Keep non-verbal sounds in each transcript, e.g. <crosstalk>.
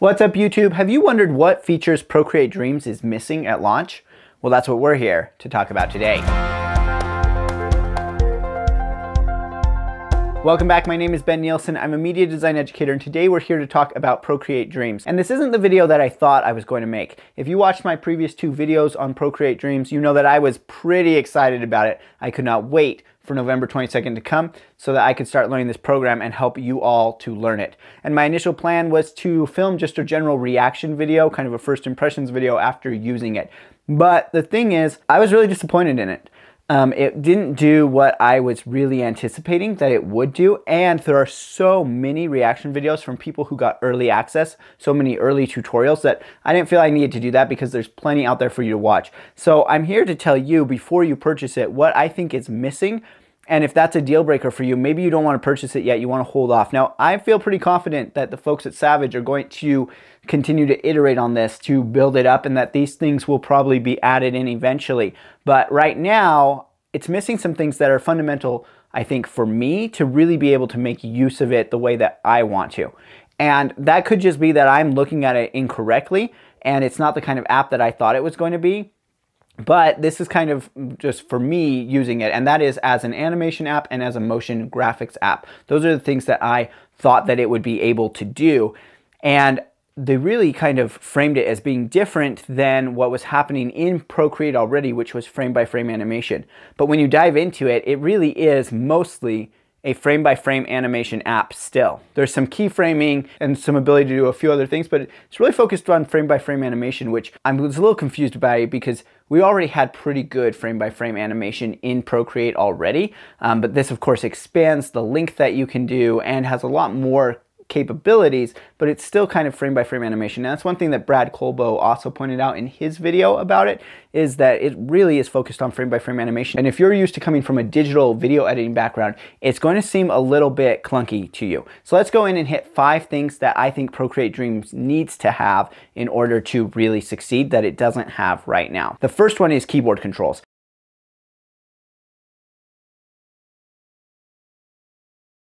What's up YouTube? Have you wondered what features Procreate Dreams is missing at launch? Well, that's what we're here to talk about today. Welcome back, my name is Ben Nielsen. I'm a media design educator and today we're here to talk about Procreate Dreams. And this isn't the video that I thought I was going to make. If you watched my previous two videos on Procreate Dreams, you know that I was pretty excited about it. I could not wait for November 22nd to come so that I could start learning this program and help you all to learn it. And my initial plan was to film just a general reaction video, kind of a first impressions video after using it. But the thing is, I was really disappointed in it. Um, it didn't do what I was really anticipating that it would do, and there are so many reaction videos from people who got early access, so many early tutorials that I didn't feel I needed to do that because there's plenty out there for you to watch. So I'm here to tell you before you purchase it what I think is missing and if that's a deal breaker for you, maybe you don't want to purchase it yet, you want to hold off. Now, I feel pretty confident that the folks at Savage are going to continue to iterate on this to build it up and that these things will probably be added in eventually. But right now, it's missing some things that are fundamental, I think, for me to really be able to make use of it the way that I want to. And that could just be that I'm looking at it incorrectly and it's not the kind of app that I thought it was going to be. But this is kind of just for me using it, and that is as an animation app and as a motion graphics app. Those are the things that I thought that it would be able to do. And they really kind of framed it as being different than what was happening in Procreate already, which was frame by frame animation. But when you dive into it, it really is mostly a frame by frame animation app still. There's some keyframing and some ability to do a few other things, but it's really focused on frame by frame animation, which I was a little confused by because we already had pretty good frame by frame animation in Procreate already. Um, but this of course expands the length that you can do and has a lot more capabilities, but it's still kind of frame by frame animation. And that's one thing that Brad Colbow also pointed out in his video about it, is that it really is focused on frame by frame animation. And if you're used to coming from a digital video editing background, it's going to seem a little bit clunky to you. So let's go in and hit five things that I think Procreate Dreams needs to have in order to really succeed that it doesn't have right now. The first one is keyboard controls.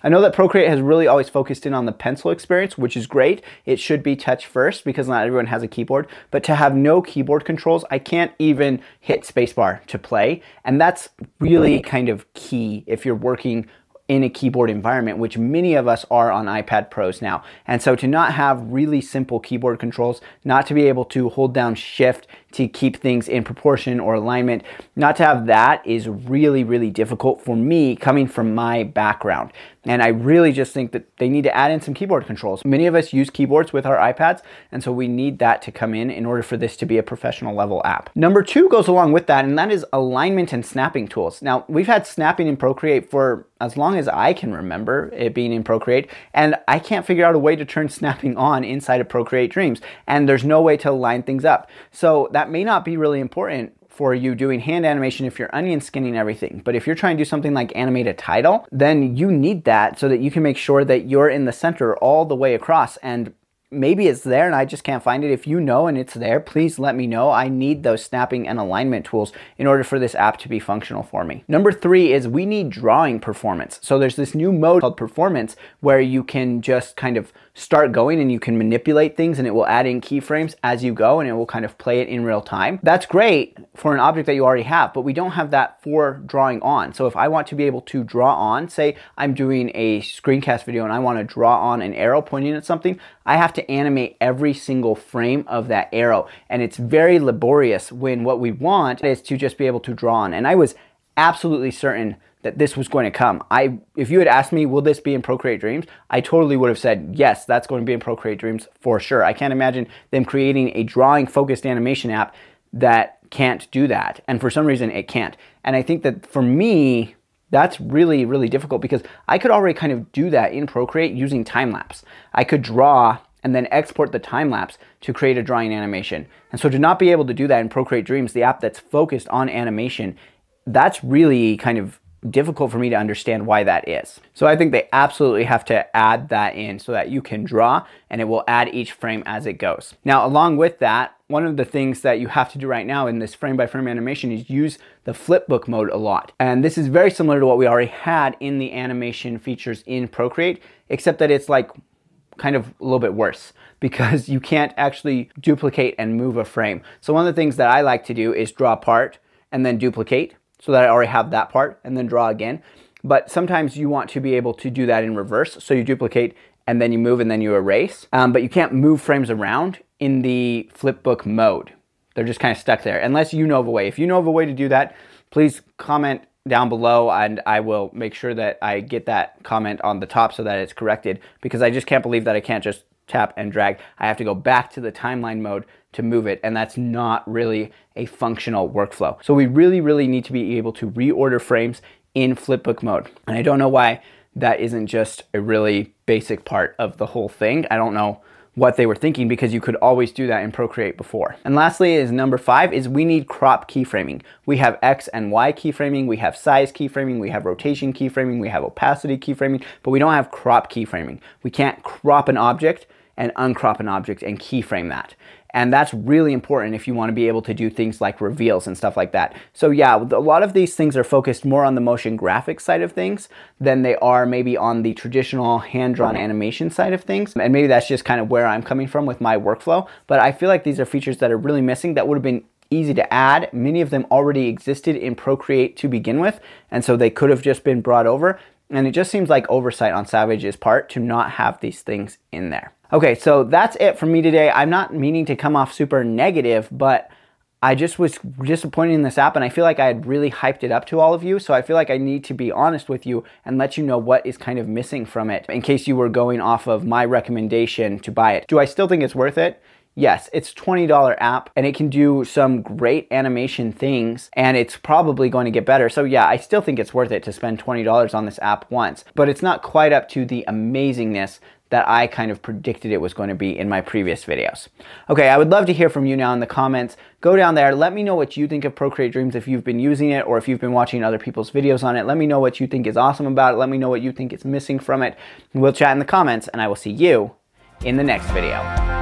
I know that Procreate has really always focused in on the pencil experience, which is great. It should be touch first because not everyone has a keyboard. But to have no keyboard controls, I can't even hit spacebar to play. And that's really kind of key if you're working in a keyboard environment, which many of us are on iPad Pros now. And so to not have really simple keyboard controls, not to be able to hold down shift to keep things in proportion or alignment, not to have that is really, really difficult for me coming from my background. And I really just think that they need to add in some keyboard controls. Many of us use keyboards with our iPads, and so we need that to come in in order for this to be a professional level app. Number two goes along with that, and that is alignment and snapping tools. Now, we've had snapping in Procreate for as long as I can remember it being in Procreate, and I can't figure out a way to turn <laughs> snapping on inside of Procreate Dreams, and there's no way to line things up. So that may not be really important for you doing hand animation if you're onion skinning everything. But if you're trying to do something like animate a title, then you need that so that you can make sure that you're in the center all the way across. And maybe it's there and I just can't find it. If you know and it's there, please let me know. I need those snapping and alignment tools in order for this app to be functional for me. Number three is we need drawing performance. So there's this new mode called performance where you can just kind of start going and you can manipulate things and it will add in keyframes as you go and it will kind of play it in real time. That's great for an object that you already have, but we don't have that for drawing on. So if I want to be able to draw on, say I'm doing a screencast video and I want to draw on an arrow pointing at something, I have to animate every single frame of that arrow. And it's very laborious when what we want is to just be able to draw on. And I was absolutely certain that this was going to come. I, if you had asked me, will this be in Procreate Dreams? I totally would have said, yes, that's going to be in Procreate Dreams for sure. I can't imagine them creating a drawing focused animation app that can't do that. And for some reason it can't. And I think that for me, that's really, really difficult because I could already kind of do that in Procreate using time lapse. I could draw and then export the time lapse to create a drawing animation. And so to not be able to do that in Procreate Dreams, the app that's focused on animation, that's really kind of difficult for me to understand why that is. So I think they absolutely have to add that in so that you can draw and it will add each frame as it goes. Now, along with that, one of the things that you have to do right now in this frame by frame animation is use the flipbook mode a lot. And this is very similar to what we already had in the animation features in Procreate, except that it's like kind of a little bit worse <laughs> because you can't actually duplicate and move a frame. So one of the things that I like to do is draw a part and then duplicate so that I already have that part and then draw again. But sometimes you want to be able to do that in reverse. So you duplicate and then you move and then you erase. Um, but you can't move frames around in the flipbook mode. They're just kind of stuck there unless you know of a way. If you know of a way to do that, please comment down below and I will make sure that I get that comment on the top so that it's corrected because I just can't believe that I can't just tap and drag. I have to go back to the timeline mode to move it and that's not really a functional workflow. So we really, really need to be able to reorder frames in flipbook mode. And I don't know why that isn't just a really basic part of the whole thing. I don't know what they were thinking because you could always do that in Procreate before. And lastly is number five is we need crop keyframing. We have X and Y keyframing, we have size keyframing, we have rotation keyframing, we have opacity keyframing, but we don't have crop keyframing. We can't crop an object and uncrop an object and keyframe that. And that's really important if you want to be able to do things like reveals and stuff like that. So yeah, a lot of these things are focused more on the motion graphics side of things than they are maybe on the traditional hand-drawn animation side of things. And maybe that's just kind of where I'm coming from with my workflow. But I feel like these are features that are really missing that would have been easy to add. Many of them already existed in Procreate to begin with, and so they could have just been brought over. And it just seems like oversight on Savage's part to not have these things in there. Okay, so that's it for me today. I'm not meaning to come off super negative, but I just was disappointed in this app and I feel like I had really hyped it up to all of you. So I feel like I need to be honest with you and let you know what is kind of missing from it in case you were going off of my recommendation to buy it. Do I still think it's worth it? Yes, it's $20 app and it can do some great animation things and it's probably going to get better. So yeah, I still think it's worth it to spend $20 on this app once, but it's not quite up to the amazingness that I kind of predicted it was going to be in my previous videos. Okay, I would love to hear from you now in the comments. Go down there, let me know what you think of Procreate Dreams if you've been using it or if you've been watching other people's videos on it. Let me know what you think is awesome about it. Let me know what you think is missing from it. We'll chat in the comments and I will see you in the next video.